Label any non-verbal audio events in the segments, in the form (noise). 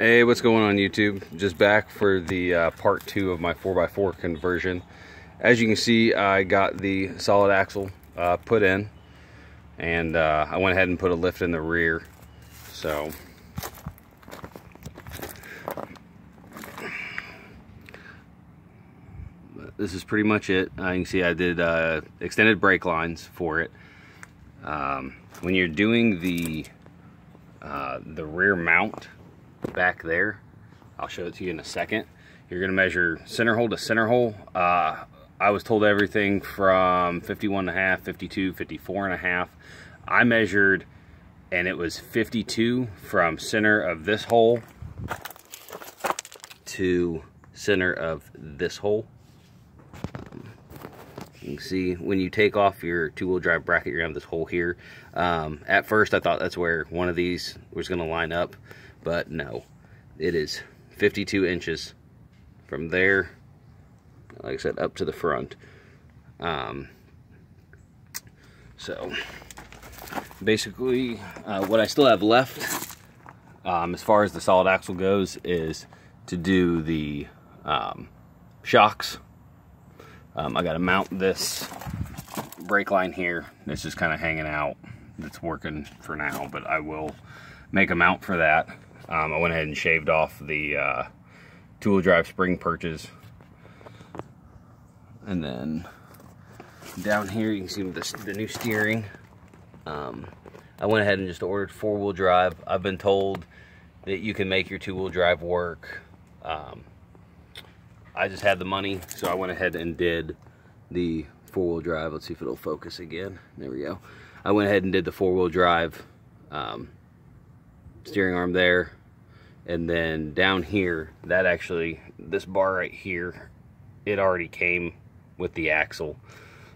Hey, what's going on YouTube? Just back for the uh, part two of my 4x4 conversion. As you can see, I got the solid axle uh, put in and uh, I went ahead and put a lift in the rear. So, this is pretty much it. Uh, you can see I did uh, extended brake lines for it. Um, when you're doing the uh, the rear mount, back there. I'll show it to you in a second. You're gonna measure center hole to center hole. Uh, I was told everything from 51 and a half, 52, 54 and a half. I measured and it was 52 from center of this hole to center of this hole. You can see when you take off your two-wheel drive bracket, you're gonna have this hole here. Um, at first, I thought that's where one of these was gonna line up, but no, it is 52 inches from there, like I said, up to the front. Um, so basically, uh, what I still have left, um, as far as the solid axle goes, is to do the um, shocks. Um, I got to mount this brake line here. It's just kind of hanging out. It's working for now, but I will make a mount for that. Um, I went ahead and shaved off the uh, two-wheel drive spring perches. And then down here you can see the, the new steering. Um, I went ahead and just ordered four-wheel drive. I've been told that you can make your two-wheel drive work. Um, I just had the money, so I went ahead and did the four-wheel drive. Let's see if it'll focus again. There we go. I went ahead and did the four-wheel drive um, steering arm there and then down here that actually this bar right here it already came with the axle.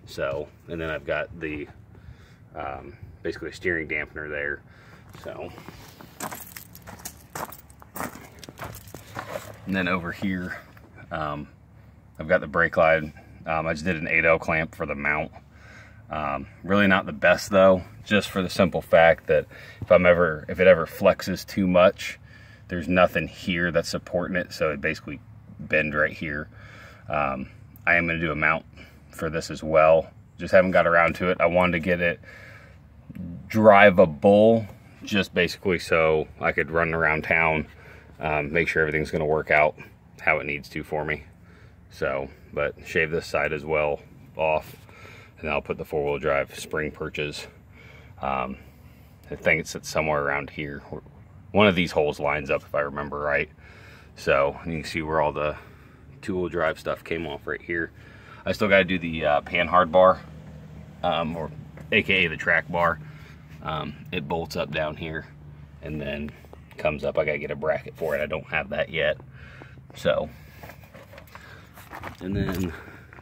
So and then I've got the um, basically a steering dampener there. So. And then over here um, I've got the brake line. Um, I just did an Adel clamp for the mount. Um, really not the best though just for the simple fact that if I'm ever if it ever flexes too much there's nothing here that's supporting it, so it basically bend right here. Um, I am going to do a mount for this as well. Just haven't got around to it. I wanted to get it drivable, just basically so I could run around town, um, make sure everything's going to work out how it needs to for me. So, but shave this side as well off, and I'll put the four-wheel drive spring perches. Um, I think it sits somewhere around here one of these holes lines up if I remember right. So you can see where all the two-wheel drive stuff came off right here. I still got to do the uh, panhard bar, um, or AKA the track bar. Um, it bolts up down here and then comes up. I got to get a bracket for it. I don't have that yet. So, and then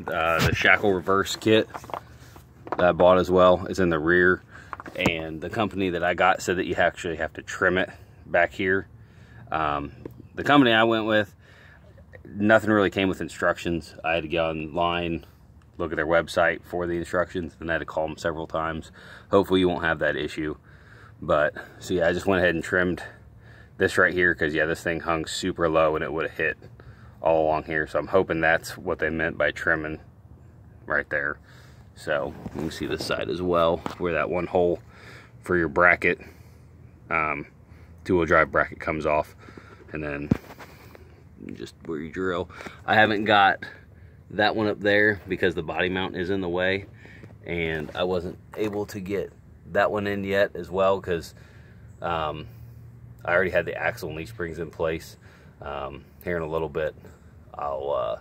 uh, the shackle reverse kit that I bought as well is in the rear. And the company that I got said that you actually have to trim it back here. Um, the company I went with, nothing really came with instructions. I had to get online, look at their website for the instructions, and I had to call them several times. Hopefully you won't have that issue. But, so yeah, I just went ahead and trimmed this right here because, yeah, this thing hung super low and it would have hit all along here. So I'm hoping that's what they meant by trimming right there. So you can see this side as well, where that one hole for your bracket um, two-wheel drive bracket comes off and then just where you drill. I haven't got that one up there because the body mount is in the way and I wasn't able to get that one in yet as well because um, I already had the axle and leaf springs in place. Um, here in a little bit I'll uh,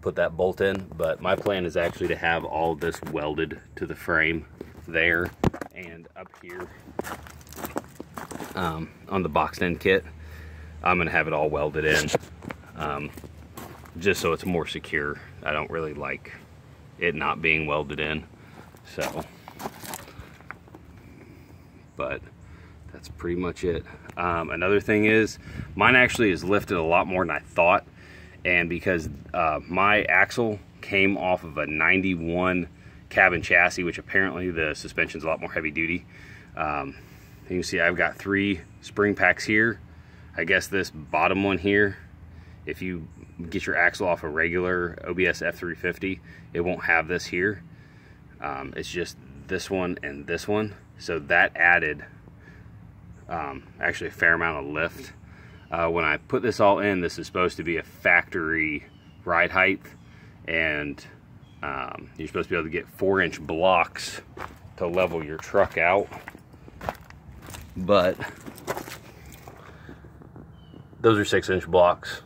put that bolt in but my plan is actually to have all this welded to the frame there and up here um, on the boxed in kit. I'm gonna have it all welded in um, just so it's more secure. I don't really like it not being welded in. So, but that's pretty much it. Um, another thing is, mine actually is lifted a lot more than I thought. And because uh, my axle came off of a 91 cab and chassis, which apparently the suspension's a lot more heavy duty. Um, you see I've got three spring packs here. I guess this bottom one here, if you get your axle off a regular OBS F350, it won't have this here. Um, it's just this one and this one. So that added um, actually a fair amount of lift. Uh, when I put this all in, this is supposed to be a factory ride height and um, you're supposed to be able to get four inch blocks to level your truck out. But those are six inch blocks.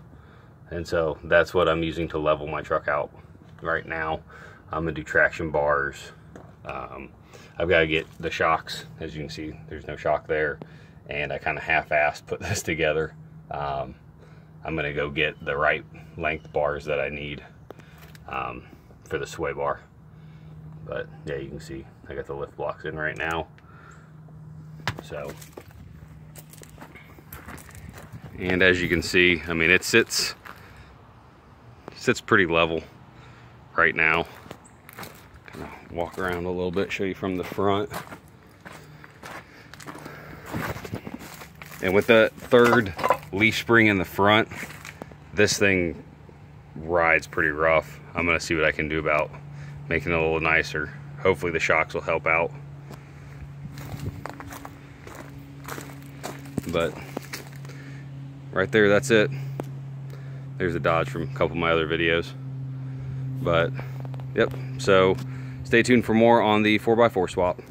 And so that's what I'm using to level my truck out right now. I'm gonna do traction bars. Um, I've got to get the shocks. As you can see, there's no shock there. And I kind of half-assed put (laughs) this together. Um, I'm gonna go get the right length bars that I need um, for the sway bar. But yeah, you can see I got the lift blocks in right now. So, and as you can see, I mean, it sits, sits pretty level right now. Kind of walk around a little bit, show you from the front. And with the third leaf spring in the front, this thing rides pretty rough. I'm gonna see what I can do about making it a little nicer. Hopefully the shocks will help out. But right there, that's it. There's a Dodge from a couple of my other videos. But, yep, so stay tuned for more on the 4x4 swap.